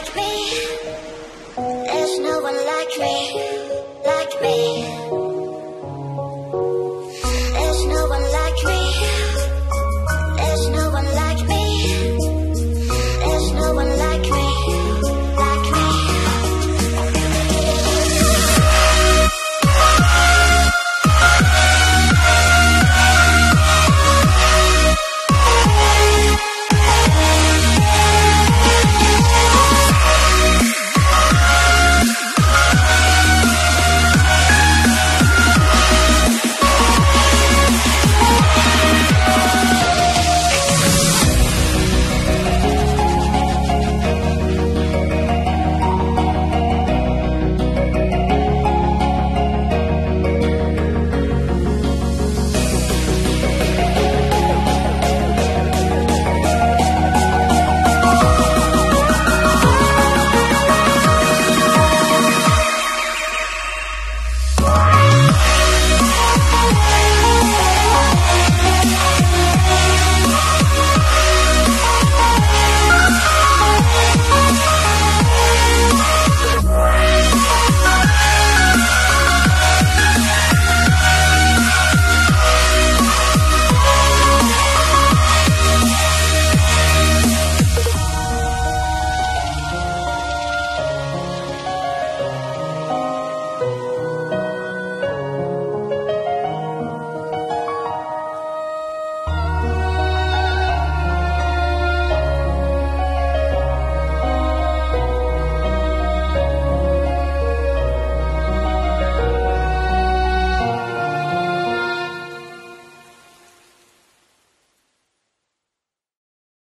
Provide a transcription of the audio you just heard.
like me. There's no one like me, like me. There's no one like me. There's no one like